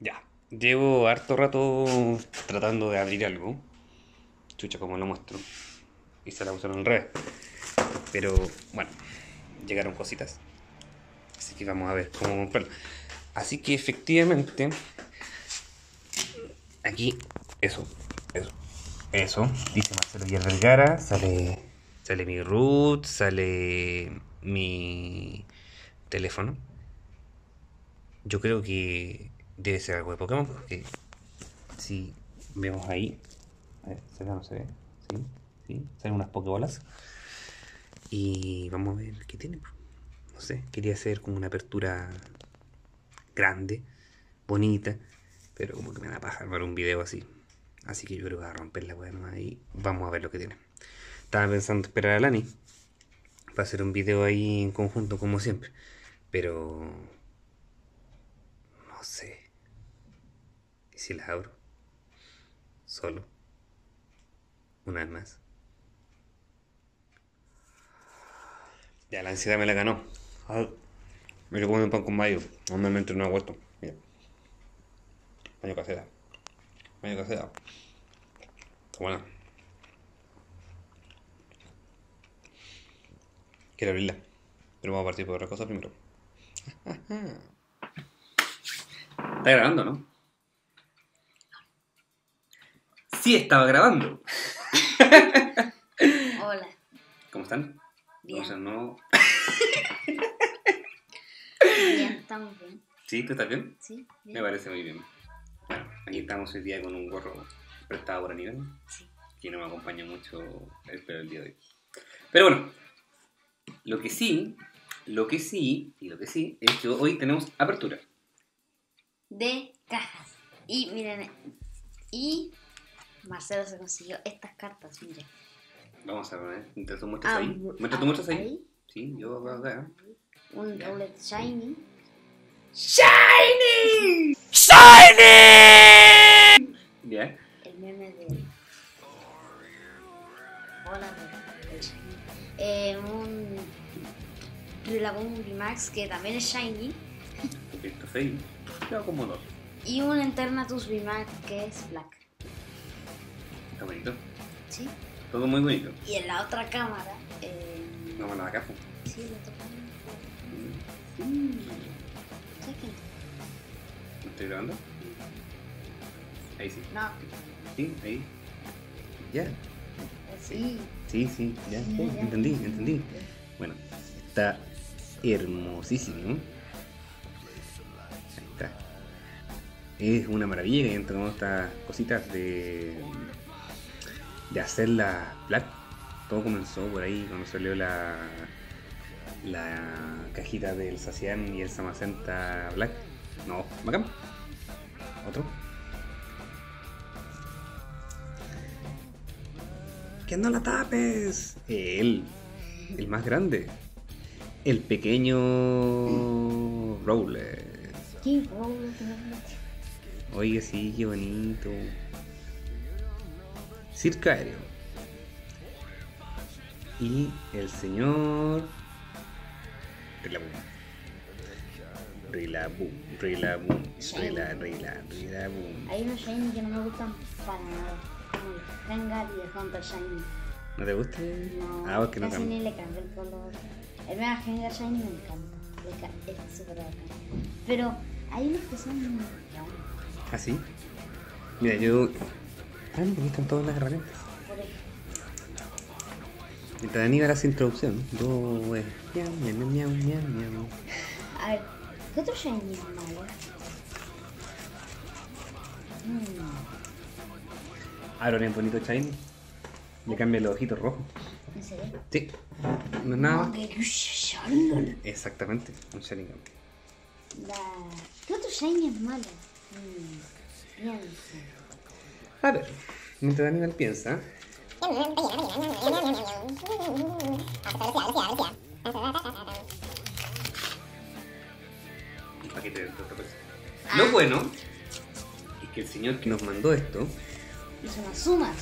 Ya. Llevo harto rato tratando de abrir algo. Chucha, como lo muestro. Y se la pusieron al revés. Pero bueno, llegaron cositas. Así que vamos a ver cómo comprarlo. Así que efectivamente. Aquí, eso, eso, eso. Dice Marcelo Villar Vergara. Sale, sale mi root, sale mi teléfono. Yo creo que debe ser algo de Pokémon porque si vemos ahí, a ver, ¿se ve o no se ve? Sí, sí, salen unas Pokébolas. Y vamos a ver qué tiene. No sé, quería hacer como una apertura grande, bonita, pero como que me da paja para un video así. Así que yo creo que voy a romper la weá nomás y vamos a ver lo que tiene. Estaba pensando esperar a Lani para hacer un video ahí en conjunto como siempre. Pero... No sé. ¿Y si la abro? Solo. Una vez más. Ya, la ansiedad me la ganó. Ah, me lo un pan con mayo. Normalmente no ha vuelto. Mira. Mayo casera. Mayo casera. Está buena. Quiero abrirla. Pero vamos a partir por otra cosa primero. Está grabando, ¿no? Sí, estaba grabando. Hola. ¿Cómo están? Bien. ¿Cómo están? ¿No? Bien, estamos bien. ¿Sí? ¿Tú estás bien? ¿Sí? Me Bien. parece muy bien. Bueno, aquí estamos hoy día con un gorro prestado por Aníbal, Sí. que no me acompaña mucho el pelo del día de hoy. Pero bueno, lo que sí, lo que sí, y lo que sí, es que hoy tenemos apertura. De cajas. Y miren, y Marcelo se consiguió estas cartas, miren. Vamos a ver, mientras tú muestras Ah, ahí. Mientras tú muestras ahí. ahí. Sí, yo voy acá. Un Ya. Rowlet Shiny. ¡Shiny! ¡Shiny! ¿Ya? El meme de. Hola, del Shiny. Eh, un. Rillaboom Max que también es Shiny. Esto feo. Queda como dos. Y un Eternatus VMAX que es Black. Está bonito. ¿Sí? Todo muy bonito. Y en la otra cámara. Eh, No la acá. Sí, la otra cámara. Mm. ¿Me estoy grabando? Ahí sí. No, Sí, ahí. Ya. sí. Sí, sí, ya. Sí, sí, ya. Entendí, entendí. Bueno, está hermosísimo. Ahí está. Es una maravilla que hayan tomado estas cositas de, de hacer la black. Todo comenzó por ahí cuando salió la, la cajita del Sacian y el Samacenta Black. No, bacán. Otro. ¡Que no la tapes! Él, el más grande. El pequeño Rowlet. Oiga, sí, qué bonito. Circo aéreo. Y el señor. Rilaboom. Rilaboom, Rilaboom, Rila, Rila, Rilaboom. Hay unos Shiny que no me gustan para nada. Como Rengar y el Hunter Shiny. ¿No te gusta? No, Ah, porque no casi cambia. ni le cambia el color. El Mega Rengar Shiny me encanta. Es súper bacán. Pero hay unos que son muy. ¿Ah, sí? Mira, yo. Ah, aquí están todas las herramientas. Mientras Aníbal hace introducción, yo voy. Miau, miau, miau, miau, miau. a ver, ¿qué otro Shiny es malo? Mm, Aaron es bonito Shiny. Le cambia los ojitos rojos. ¿En serio? Sí. No es nada. Exactamente, un Sharingan. La- ¿Qué otro Shiny es malo? Mm, piensa. A ver, mientras Aníbal piensa. Un paquete de otra cosa. Lo bueno es que el señor que nos mandó esto, Hizo unas sumas.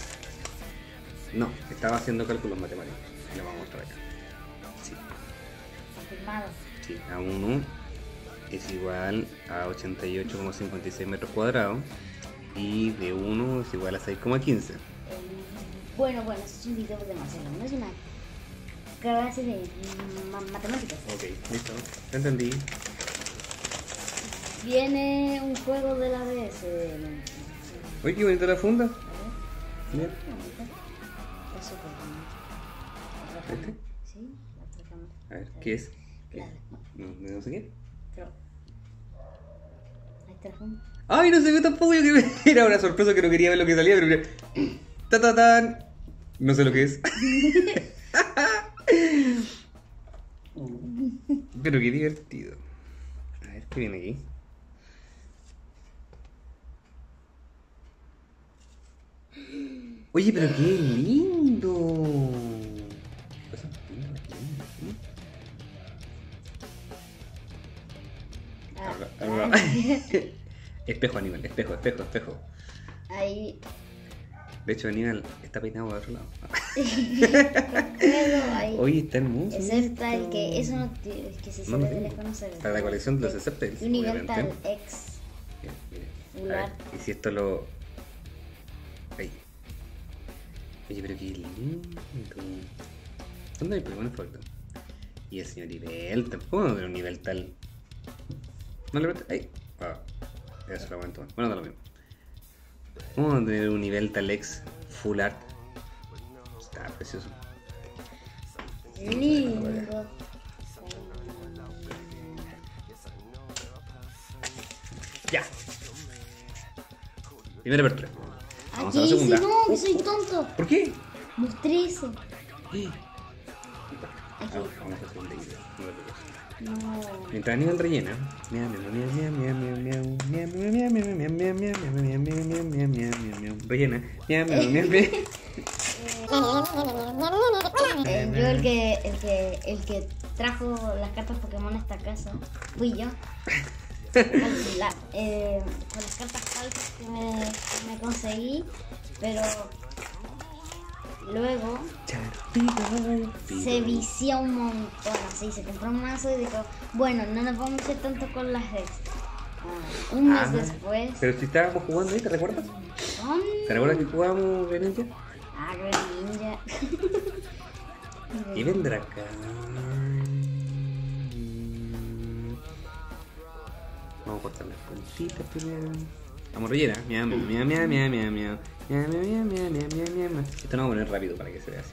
no, estaba haciendo cálculos matemáticos. Y lo vamos a mostrar acá. Sí, Confirmado. sí, a uno es igual a 88,56 metros cuadrados y de 1 es igual a 6,15. Eh, Bueno, bueno, eso es un video de Marcelo, no es una clase de ma- matemáticas. Ok, listo. Entendí. Viene un juego de la DS. Oye, qué bonita la funda. A ver, Mira. ¿Este? Sí, la otra cámara. A ver, ¿qué es? ¿Qué? No, no sé qué. Pero. Ahí está la funda. Ay, no sé yo tampoco. Yo que era una sorpresa que no quería ver lo que salía, pero mira. Ta, ta, tan. No sé lo que es. pero qué divertido. A ver, ¿qué viene aquí? Oye, pero qué lindo. Ah, habla- espejo, Aníbal, espejo, espejo, espejo. Ahí. De hecho, Aníbal está peinado al otro lado. Pero ahí. Oye, está hermoso. Excepto el que eso no tiene, es que si se No de no se. Para la colección de los Scepters, Universal. X. A Fular. ver, y si esto lo. Ahí. Oye, pero qué lindo. ¿Dónde hay Pokémon favorito? Y el señor Nivel, tampoco tiene un nivel tal. No le metes. Ahí. Ah, eso lo aguanto. Bueno, da lo mismo. ¿Cómo no tener un nivel tal ex full art? Está precioso. Lindo. Ya. Primera apertura. Vamos a la Aquí segunda. no, que soy tonto. ¿Por qué? Eso. Ah, Aquí. vamos a hacer un video. No. No. Mientras Aníbal rellena. Rellena. Yo el que, el que, el que trajo las cartas Pokémon esta casa fui yo. con, las cartas falsas que me conseguí, pero luego se vició un montón, así se compró un mazo y dijo, bueno, no nos vamos a hacer tanto con las ex. Ah, un mes Ah, después, Pero si estábamos jugando ahí, ¿te recuerdas? ¿Te recuerdas que jugábamos Greninja? Ah, Greninja. Y vendrá acá. Vamos a cortar las puntitas primero. Vamos rellena. Miau, miau, miau, miau, miau, miau, miau. Miau, miau, miau, miau, miau, miau. Esto no vamos a poner rápido para que se vea así.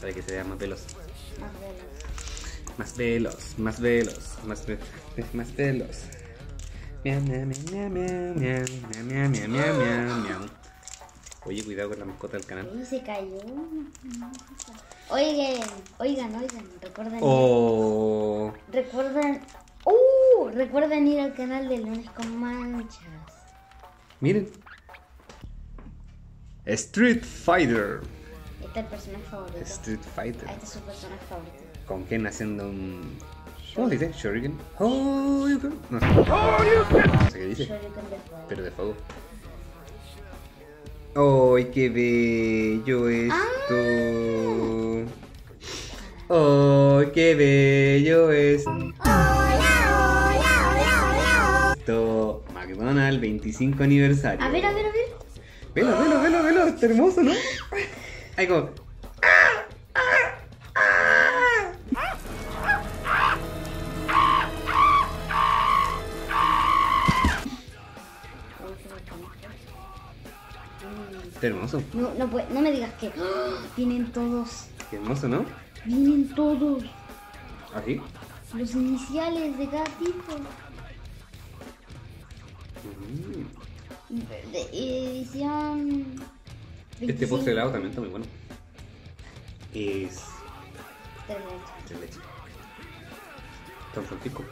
Para que se vea más veloz. Más veloz. Más veloz, más veloz, más, ve- más veloz. Miau, miau, miau, miau, miau, miau, miau, miau, miau, miau, miau. Oye, cuidado con la mascota del canal. Uy, se cayó. Oigan, oigan, oigan, recuerden, Oh, recuerden, uh, recuerden ir al canal de Lunes con Manchas. Miren. Street Fighter. Este es el personaje favorito. Street Fighter. Este es su personaje favorito. ¿Con quién haciendo un. ¿Cómo se dice? ¿Shuriken? Oh, you can. No sé. No sé qué dice. Shoryuken de fuego. Pero de fuego. ¡Ay, qué bello esto! ¡Ay, qué bello esto! McDonald's 25 aniversario. A ver, a ver, a ver. Velo, velo, velo, velo. Está hermoso, ¿no? Ahí como. Está hermoso. No, no, no me digas que ¡Ah! vienen todos. Qué hermoso, ¿no? Vienen todos. Así. Los iniciales de cada tipo. De edición. Este 25. postre de helado también está muy bueno. Es. Tres leches. de leche. Tan francisco.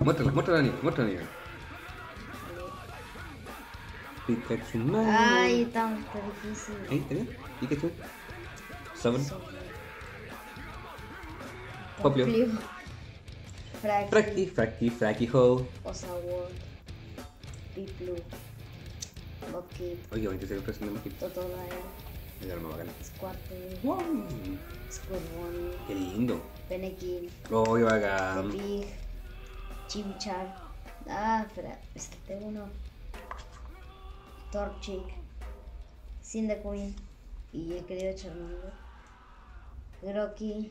Muéstrala, muéstrala, niña, muéstrala, niña. Pikachu Man. Ay, está, está difícil. Ahí, bien. Pikachu. Sobre. Poplio. Fracky. Fracky, Fracky, Fracky Ho. Osawor. Deep Blue. Mokit. Oye, bonito sería el próximo de Mokit. Totodile. Me lo bacana. Squirtle. ¡Wow! Squirtle. Qué lindo. Benekin. Oye, bacán. Pig. Chimchar. Ah, espera, es que tengo uno. Torchic. Cyndaquil. Y he querido echarme Groki.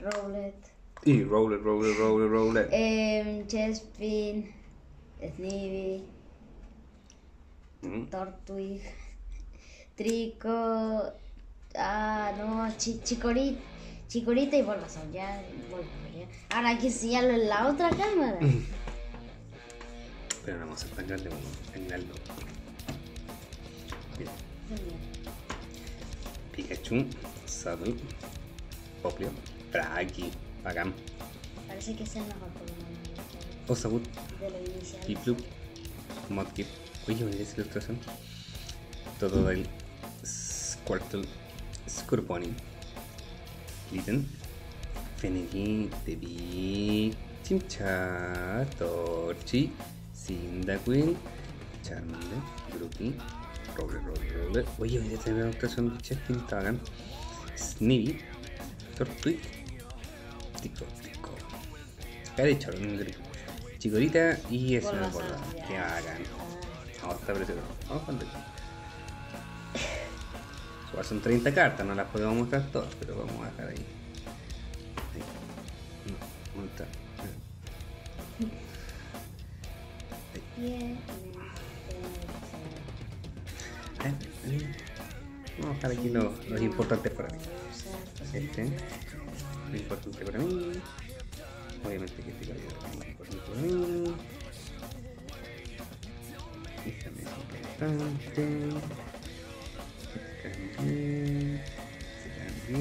Rowlet. Y roller, roller, roller, roller. em, Chespin, Snivy, Mm. Tortwig, Trico, ah, no, chi, Chicorita, Chicorita y Bulbasaur, ya, Bulbasaur, ya. Ahora hay que enseñarlo en la otra cámara. Pero no vamos a grande, vamos a. Mira. Pikachu, Saddle, Poplio, Draghi, bacán. Parece que es el mejor Pokémon Osabut, de lo inicial. Piplup, Mudkip. Oye, mira esa ilustración. Todo el Squirtle, Scorbunny, Litten, Fennekin, Tevi, Chimchar, Torchi, Cyndaquil, Charmander, Grookey, Roller, Roller, Roller. Oye, mira esta ilustración de Chespin, está bacán. Snivy, Tortwig, Tico, Tico. ¿Qué ha dicho? Chicorita y eso me acuerdo. Qué bacán. Vamos, está precioso. Vamos con Rico. Igual son 30 cartas, no las podemos mostrar todas, pero vamos a dejar ahí. Ahí. No, ¿dónde está? Ahí. Vamos a dejar aquí los, los importantes para mí. Este, importante para mí. Obviamente que este caballero es muy importante para mí. Déjame ese importante. También. Y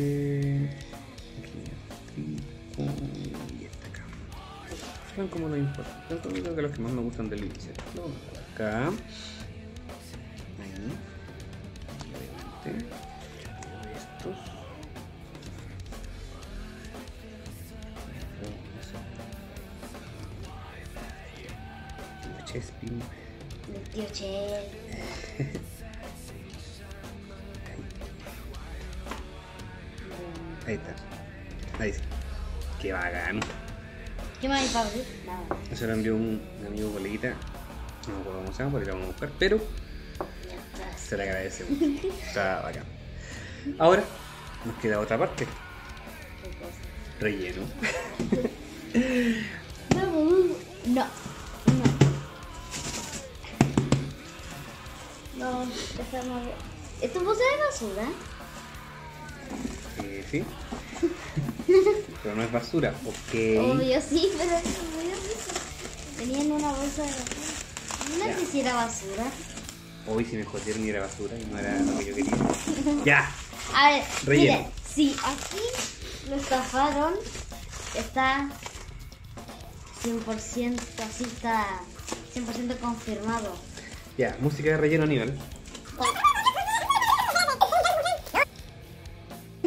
este acá. Son como los importantes. Son los que más me gustan del inicio. Vamos acá. Ahí está. Ahí sí. Qué bacán. ¿Qué más hay para abrir? Nada. Eso lo envió un, un amigo coleguita. No me acuerdo cómo se llama porque lo vamos a buscar, pero se le agradece mucho. Está bacán. Ahora nos queda otra parte. Relleno. No, no, no. No, estamos. ¿Esto es bolsa de basura? Sí. pero no es basura. Ok. Obvio, sí, pero es muy rico. Venía en una bolsa de basura. No sé si era basura. Hoy si me jodieron y era basura y no era lo que yo quería. ya. A ver, Relleno. mire, si aquí lo estafaron, está 100%, así está 100% confirmado. Ya, música de relleno a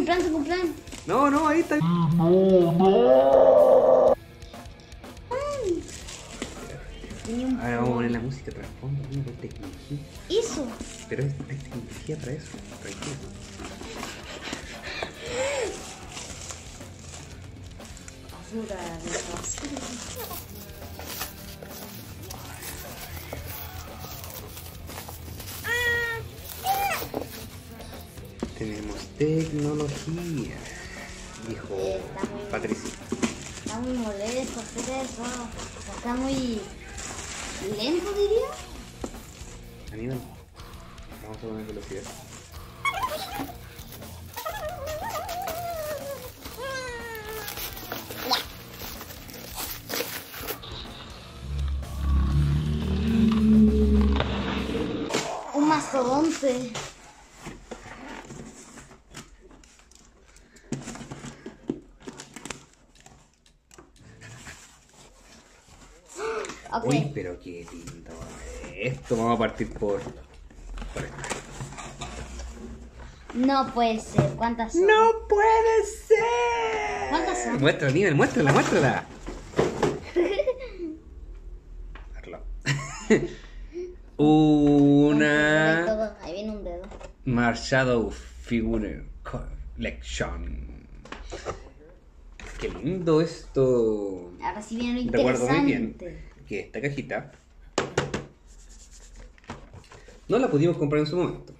nivel. Cumplan su cumplan. No, no, ahí está. Tenía un Ahora vamos a poner la música trasfondo, una tecnología. Hizo. Pero es, hay tecnología para eso, tranquilo. Basura basura. Tecnología, dijo muy- Patricia. Está muy molesto hacer eso. Está muy lento, diría. Aníbal, vamos a poner velocidad. Un mastodonte. Ok. Uy, pero qué lindo esto. Vamos a partir por. No puede ser. ¿Cuántas son? ¡No puede ser! ¿Cuántas son? Muéstrala, Aníbal, muéstrala, muéstrala. Una. Ahí viene un dedo. Marshadow Figure Collection. Qué lindo esto. Ahora sí viene lo Recuerdo muy bien. Que esta cajita no la pudimos comprar en su momento,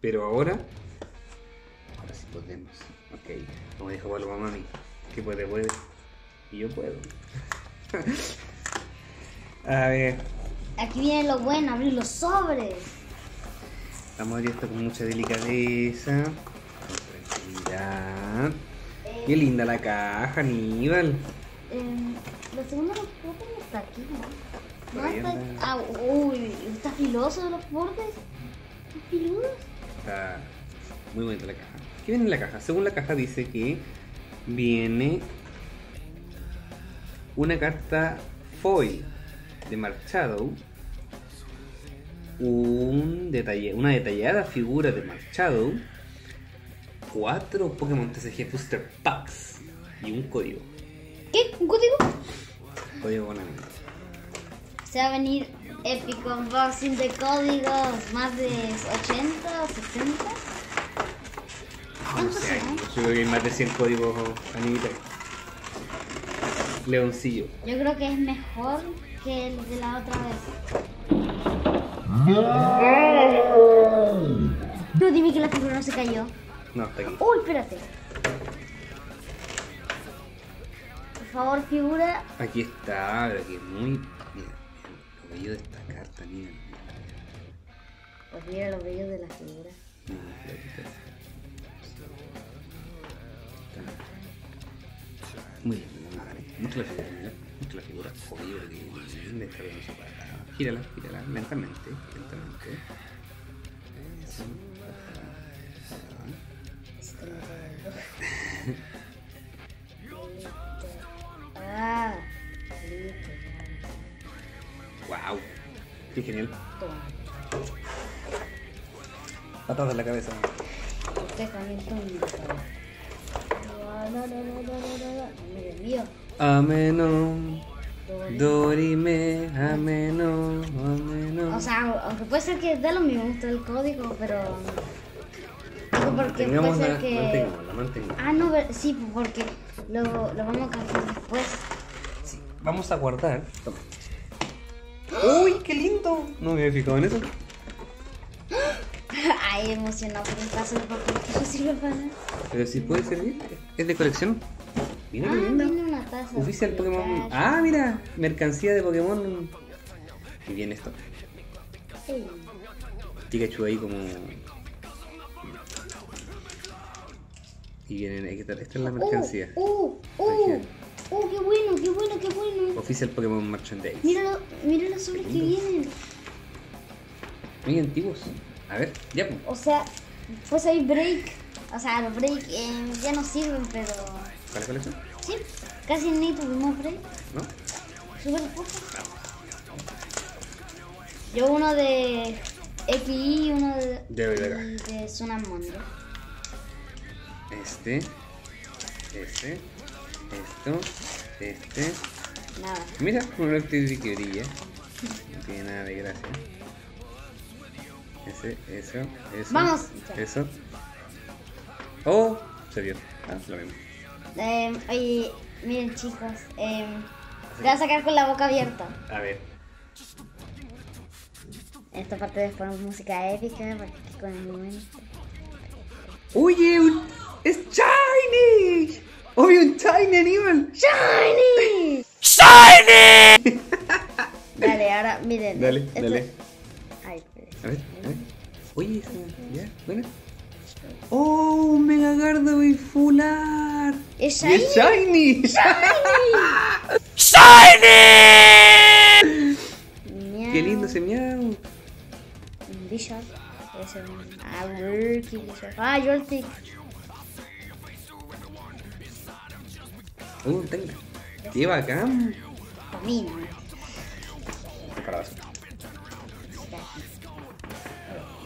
pero ahora, ahora sí podemos. Ok, como dijo Pablo Mamani, que puede, puede, y yo puedo. A ver, Aquí viene lo bueno, abrir los sobres. vamos a abrir esto con mucha delicadeza, con tranquilidad. Qué linda la caja, Aníbal. Eh, lo segundo los bordes está aquí, ¿no? No anda. Ah, uy, está filoso los bordes. ¿Está filudos? Está muy bonita la caja. ¿Qué viene en la caja? Según la caja dice que viene una carta foil de Mark Shadow, un detalle, una detallada figura de Mark Shadow, cuatro Pokémon TCG Booster Packs y un código. ¿Qué? ¿Un código? Código con Se va a venir épico unboxing de códigos. Más de 80 o 60. No yo creo que hay más de 100 códigos Anita. Leoncillo. Yo creo que es mejor que el de la otra vez. No, dime que la figura no se cayó. No, está aquí. Uy, espérate. Favor, figura. Aquí está, pero aquí es muy. Mira, mira lo bello de esta carta, mira. Pues mira los bellos de la figura. está. Está Muy bien, no, no, mucho la figura, mira, mucho la figura. Que esta hermosa para Gírala, gírala, lentamente, lentamente. Ah, listo. Wow, qué genial. Toma. Patas en la cabeza. Usted también toma. No, no, no, no, no, no, no. Me desvío. Ameno, Dori. Dorime, ameno, ameno. O sea, aunque puede ser que dé lo mismo, el código, pero. Digo, porque puede ser que. mantengámosla, mantengámosla. Ah, no, sí, porque lo, lo vamos a cambiar después. Sí, vamos a guardar. Toma. ¡Uy, qué lindo! No me había fijado en eso. Ay, emocionado por un caso de papel que no sirve para nada. Pero si puede servir. Es de colección. Mira Ah, viene una taza. Oficial Pokémon. Ah, mira. Mercancía de Pokémon. Y bien esto. Sí. Pikachu ahí como. Vienen. aquí está- Esta es la mercancía. Uh, uh, uh, uh, qué bueno, qué bueno, qué bueno. Oficial Pokémon Merchandise. Mira, lo- mira los sobres que vienen. Muy antiguos. A ver, ya. pues. O sea, pues hay break. O sea, los break eh, ya no sirven, pero. ¿Cuál es la colección? Sí, casi ni tuvimos break. ¿No? Súper poco. Yo uno de XY y uno de, de y de Sunamondo. Este. Este. Esto. Este. Nada. Mira, un electric que brilla. No tiene nada de gracia. Ese, eso, eso. Vamos. Eso. Oh, se vio. Ah, lo mismo. Eh, oye, miren chicos, eh, te voy a sacar con la boca abierta. A ver. En esta parte después ponemos música épica porque con el momento. ¡Oye! un- ¡Es Shiny! ¡Obvio, un Shiny Animal! ¡Shiny! ¡Shiny! Dale, ahora miren. Dale, esto- dale. Ay. A ver, a ver. Oye, esa, ya, bueno. ¡Oh, un Mega Gardevoir Full Art! ¿Es ¡Y es shiny? Shiny! Miau. ¡Qué lindo ese miau! Un Bishop. Ese un. Ah, Bishop. Ah, Joltik. Un Tenga! ¡Qué bacán! Camina. Calabazo.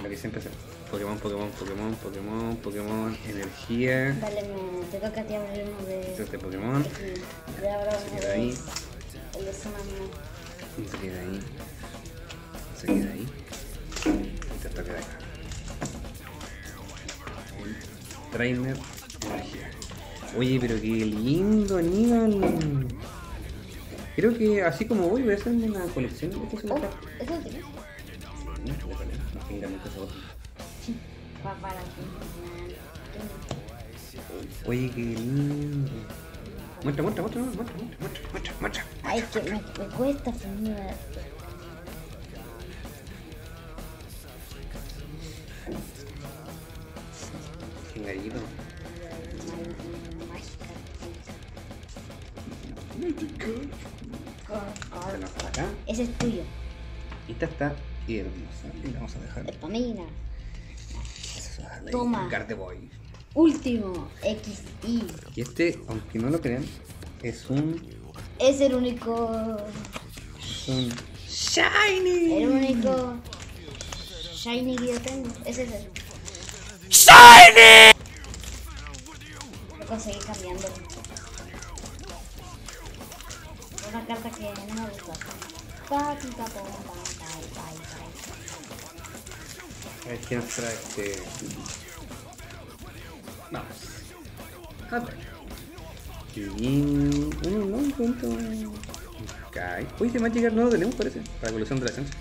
Lo que siempre se Pokémon, Pokémon, Pokémon, Pokémon, Pokémon, energía. Dale, me, te toca a ti abrir uno de. Este Pokémon. Abrir Se queda de. ahí. El de Sunamondo. Y se queda ahí. Se queda ahí. Y te toca de acá. Trainer Energía. Oye, pero qué lindo, Aníbal. Creo que así como voy, voy a hacer una colección de estos Oh. Oye, qué lindo. Muestra, muestra, muestra, muestra, muestra, muestra, muestra, muestra. Ay, que me, me cuesta señora. Qué gallito. Acá. Ese es tuyo. Y esta está hermosa. Y la vamos a dejar. Ahí, Toma. Gardevoir. Último. XI. Y este, aunque no lo crean, es un. Es el único. Es un. ¡Shiny! El único. Shiny que yo tengo. Ese es el. ¡Shiny! Lo conseguí cambiando. Una carta que no me gusta. I can track the... Vamos. A ver. Uy, se va a llegar, no lo tenemos parece. Para la colección de la ciencia.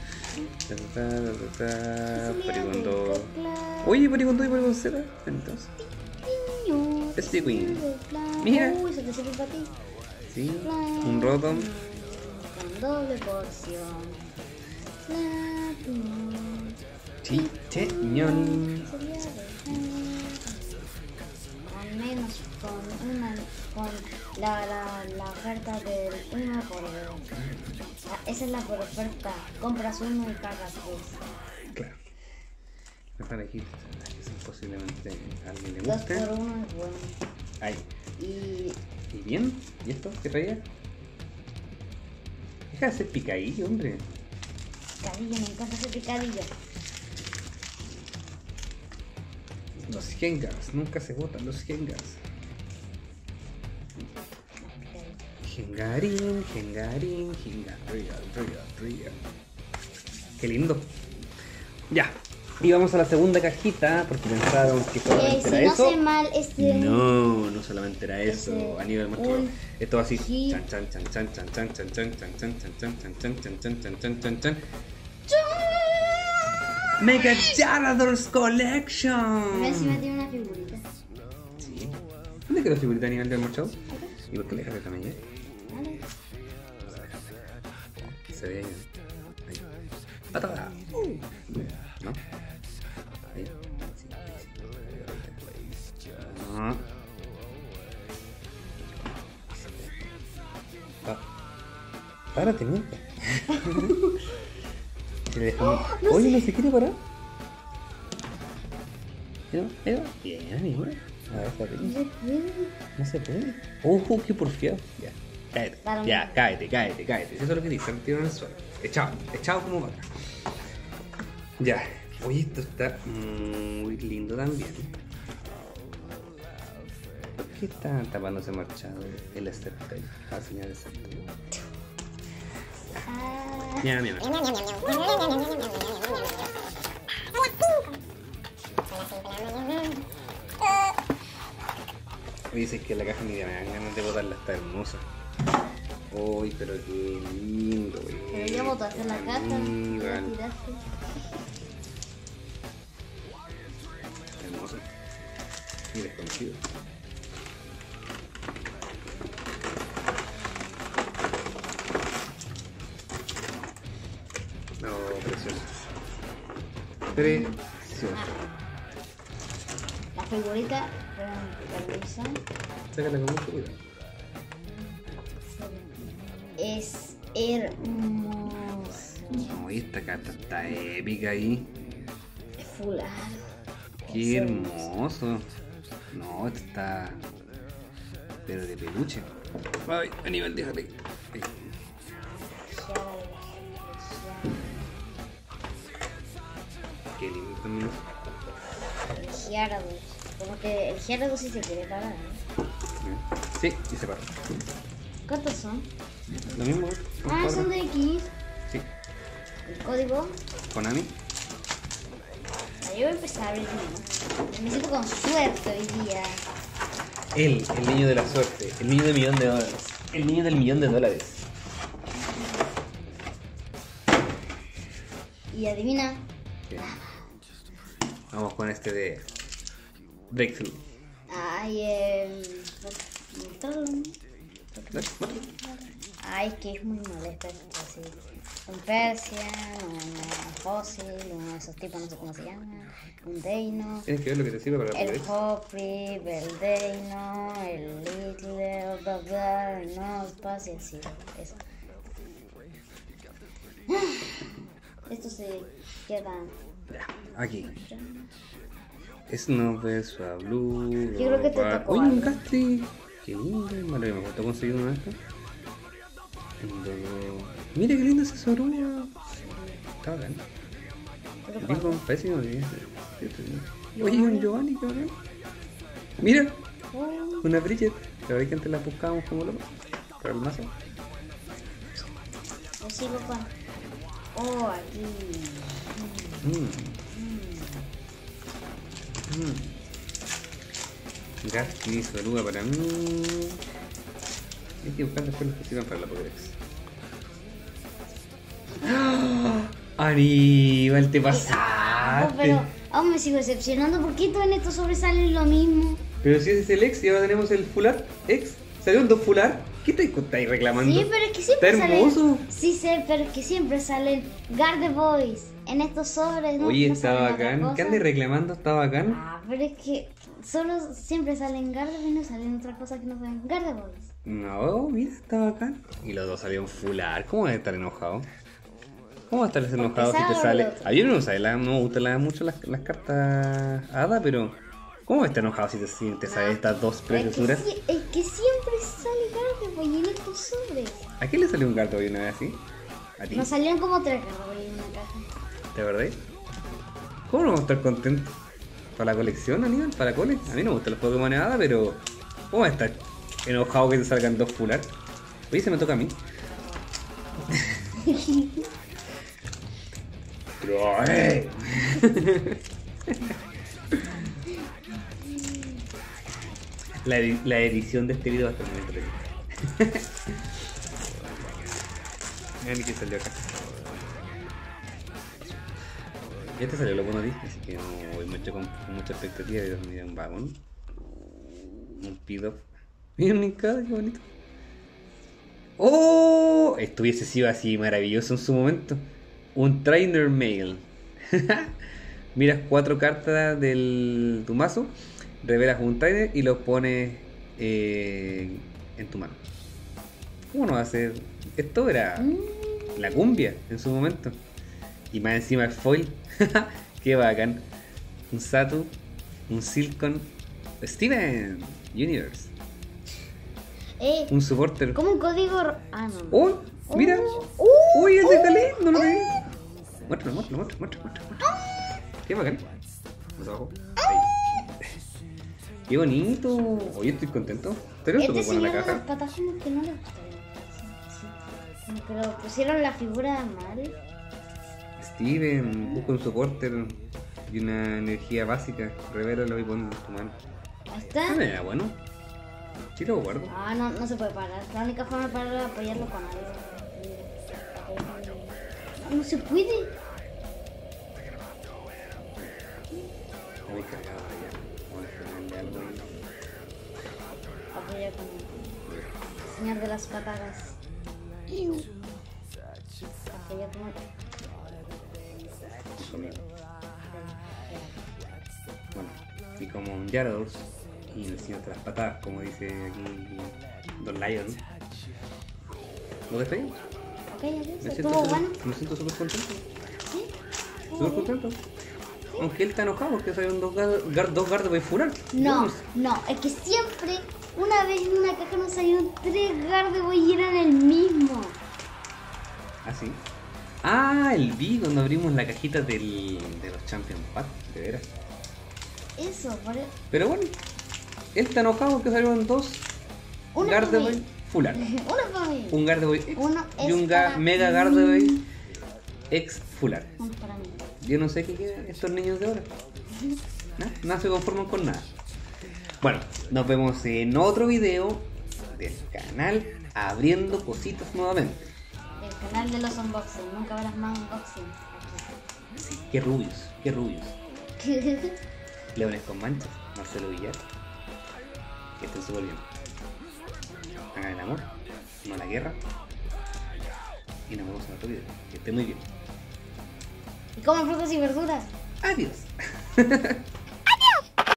Parigondo. Oye, Parigondo y Parigoncera. Entonces. Este Queen. Mira. Sí. Un Rodom. Doble porción. Sería de Con menos, con una, con la, la, la oferta del 1 por 2. Esa es la por oferta. Compras uno y pagas tres. Claro. Aquí. que Posiblemente a alguien le 2 guste. por 1 es bueno. Ahí. Y ¿Y bien? ¿Y esto? ¿Qué traía? Deja de picadillo, hombre. picadillo, me encanta ese picadillo. Los Gengars, nunca se votan los Gengars. Gengarín, Gengarín, Gengar, real, real, real. Qué lindo. Ya. Y vamos a la segunda cajita, porque pensaron que Eh, solamente si era no eso. mal, este. No, no solamente era eso, Ese a nivel muestro. un Esto va así. hit. Chan chan chan chan chan chan chan chan chan chan chan chan chan chan chan chan chan chan chan. Mega Gyarados Collection. A ver si me tiene una figurita. Sí. ¿Dónde quedó la figurita a nivel del marchado? ¿Y por qué le dejas de tamaño? Se ve ahí. Patada. Párate, nunca. Si le dejamos- Oye, no se quiere parar. Bien, amigo. A ver, está bien. No se puede. No. Ojo, qué porfiado. Ya. Dale, ya, cáete, cáete, cáete. Eso es lo que dice, tiro en el suelo. Echado, echado como vaca. Ya. Oye, esto está muy lindo también. ¿Por qué está tapándose marchado el Sceptile? Al final del Miau, miau. Dice que la caja media me dan ganas de botarla, está hermosa. Uy, pero qué lindo, güey. Debería botarse la caja. Hermosa. Y desconocido. Precioso. La figurita, permiso, Sácala con mucho cuidado. es hermoso. No, esta carta está épica ahí. Es fular. Qué hermoso. No, esto está. Pero de peluche. Ay, Aníbal, déjate. El Gyarados sí se quiere parar. ¿eh? Sí, y se para. ¿Cuántos son? Lo mismo, ¿eh? Ah, son de X. Sí. El código. Konami. Yo voy a empezar a abrir uno. Me siento con suerte hoy día. Él, el niño de la suerte, el niño del millón de dólares. El niño del millón de dólares. Y adivina, Bien. Vamos con este de Breakthrough. ay, eh. Ay, es que es muy molesto esto así. Un Persian, un fósil, uno de esos tipos, no sé cómo se llama, un Deino, Tienes que ver lo que te sirve para la el. Hoprip, el Deino, el Little, bla bla, el Nospas y así. Eso. Esto se queda. Ya, aquí. Snowbell, Blue. Yo creo que te tocó Uy, un. Gastly. Qué lindo, madre, me costó conseguir uno de. Luego- Mira qué lindo ese Zorua. Está bacán. Pero Digo, cuando- pésimo, sí. Oye, un Giovanni, qué bacán. Mira, una Bridget. La verdad que antes la buscábamos como locos. Para el mazo. sigo con. Oh, aquí. Mm. Mm. Zorua para mí. Hay que buscar después los que sirvan para la Pokédex. ¡Ah! Aníbal, te pasaste. pero aún me sigo decepcionando. ¿Por qué todo en esto sobresale lo mismo? Pero si ese es el X y ahora tenemos el Fular X. ¿Salieron dos Fular? ¿Qué estáis, estáis reclamando? Sí, pero es que siempre Está salen. hermoso. Sí sé, pero es que siempre salen Garde Boys en estos sobres. ¿no? Oye, no está salen bacán. ¿Qué andes reclamando? Está bacán. Ah, pero es que solo siempre salen Garde Boys y no salen otra cosa que no salen Garde Boys. No, mira, está bacán. Y los dos salieron Fular. ¿Cómo vas a estar enojado? ¿Cómo vas a estar enojado si te sale? A mí no me, la- no me gustan mucho las, las cartas Hada, pero ¿cómo a estar enojado si te, si te salen estas dos Es que, preciosuras? es que siempre sale Garde Boy en estos sobres. ¿A quién le salió un gato hoy una vez así? ¿A ti? Nos salieron como tres Boy en una caja. ¿De verdad? ¿Cómo no vamos a estar contentos? ¿Para la colección, Aníbal? ¿Para la cole? A mí no me gustan los Pokémon Hada, pero ¿cómo vas a estar enojado que te salgan dos Fular? Oye, se me toca a mí. La, edi- la edición de este video va a estar muy entretenida. Vean qué salió acá. Ya te salió lo bueno ti, así que no voy mucho con, con mucha expectativa. Dios mío, un vagón. Un pido. Mira un Nincada, qué bonito. ¡Oh! Esto hubiese sido así maravilloso en su momento. Un trainer mail. Miras cuatro cartas del tu mazo, revelas un trainer y los pones eh, en tu mano. ¿Cómo no va a ser? Esto era la cumbia en su momento. Y más encima el foil. Qué bacán. Un Satu, un Silcon, Steven Universe, Eh, un supporter. como un código. Ah, no. ¡Uy! ¡Mira! Uh, ¡Uy, el de Calé! No lo vi. Muéstralo, muéstralo, muéstralo, muéstralo. Qué bacán. Más abajo. Ahí. Qué bonito. Oye, estoy contento. Pero Este buena la de las caja. patas como que no le. Como que lo pusieron la figura mal. Steven, busca un supporter y una energía básica. Revélalo y ponlo en tu mano. Ahí Ah, está. da bueno. Sí lo guardo. Ah, no, no se puede parar. La única forma para apoyarlo con algo. No, no se puede. Está muy cargado Señor de las patadas. Bueno, y como un Gyarados y el señor de las patadas, como dice aquí Don Lion. ¿Lo despedimos? Ok, adiós. Me siento bueno. me siento súper contento. Sí. Súper contento. Aunque él está enojado porque salieron dos, gar- dos Gardevoir furar. No, no, es que siempre, una vez en una caja nos salieron tres Gardevoir y eran el mismo. Ah, sí. Ah, el vi cuando abrimos la cajita del, de los Champion Pack, de veras. Eso, por e- Pero bueno, él está enojado porque salieron dos Gardevoir. Una mí. Un Gardevoir X Uno y un ga- Mega. Gardevoir X para mí. Yo no sé qué quieren estos niños de ahora. ¿No? No se conforman con nada. Bueno, nos vemos en otro video del canal abriendo cositas nuevamente. El canal de los unboxing. Nunca verás más unboxing. Sí, qué rubios, qué rubios. Leones con manchas, Marcelo Villar. Que estén súper bien. Hagan el amor, no la guerra. Y nos vemos en otro video. Que estén muy bien. y comen frutas y verduras. Adiós.